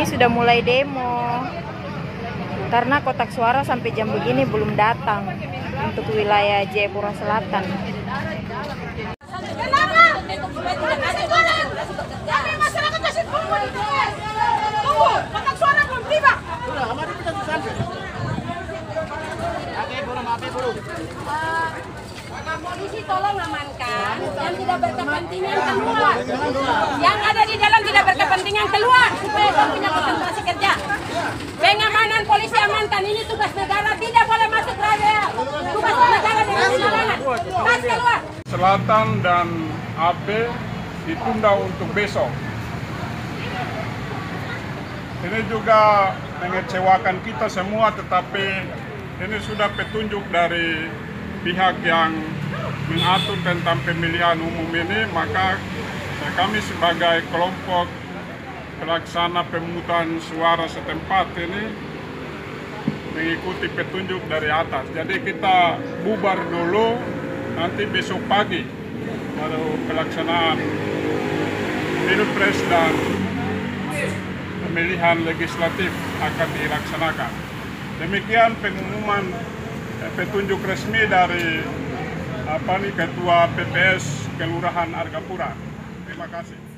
Ini sudah mulai demo. Karena kotak suara sampai jam begini belum datang untuk wilayah Jayapura Selatan. Polisi tolong amankan yang tidak berkepentingan keluar. Yang ada di berkepentingan keluar supaya kami punya konsentrasi kerja. Pengamanan polisi amankan ini tugas negara tidak boleh masuk raya. Tugas negara dengan sembarangan. Keluar. Selatan dan AB ditunda untuk besok. Ini juga mengecewakan kita semua, tetapi ini sudah petunjuk dari pihak yang mengatur tentang pemilihan umum ini, maka kami sebagai kelompok pelaksana pemungutan suara setempat ini mengikuti petunjuk dari atas. Jadi kita bubar dulu, nanti besok pagi baru pelaksanaan pilpres dan pemilihan legislatif akan dilaksanakan. Demikian pengumuman eh, petunjuk resmi dari apa nih Ketua PPS Kelurahan Argapura. Terima kasih.